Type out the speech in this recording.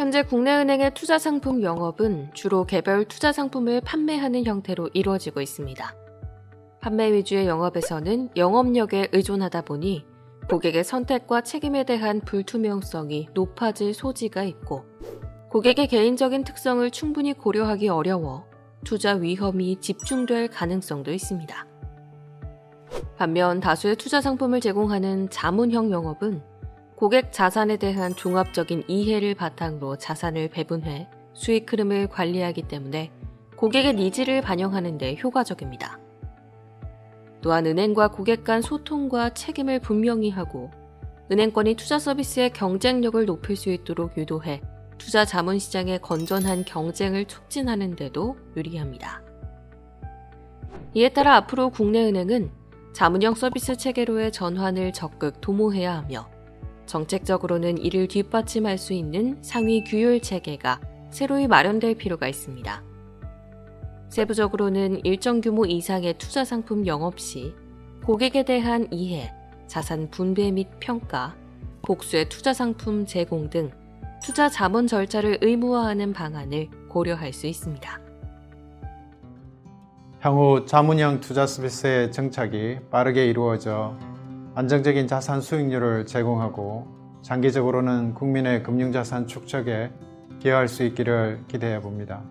현재 국내은행의 투자 상품 영업은 주로 개별 투자 상품을 판매하는 형태로 이루어지고 있습니다. 판매 위주의 영업에서는 영업력에 의존하다 보니 고객의 선택과 책임에 대한 불투명성이 높아질 소지가 있고 고객의 개인적인 특성을 충분히 고려하기 어려워 투자 위험이 집중될 가능성도 있습니다. 반면 다수의 투자 상품을 제공하는 자문형 영업은 고객 자산에 대한 종합적인 이해를 바탕으로 자산을 배분해 수익 흐름을 관리하기 때문에 고객의 needs를 반영하는 데 효과적입니다. 또한 은행과 고객 간 소통과 책임을 분명히 하고 은행권이 투자 서비스의 경쟁력을 높일 수 있도록 유도해 투자 자문 시장의 건전한 경쟁을 촉진하는 데도 유리합니다. 이에 따라 앞으로 국내 은행은 자문형 서비스 체계로의 전환을 적극 도모해야 하며 정책적으로는 이를 뒷받침할 수 있는 상위 규율 체계가 새로이 마련될 필요가 있습니다. 세부적으로는 일정 규모 이상의 투자 상품 영업 시 고객에 대한 이해, 자산 분배 및 평가, 복수의 투자 상품 제공 등 투자 자문 절차를 의무화하는 방안을 고려할 수 있습니다. 향후 자문형 투자 서비스의 정착이 빠르게 이루어져 안정적인 자산 수익률을 제공하고 장기적으로는 국민의 금융자산 축적에 기여할 수 있기를 기대해 봅니다.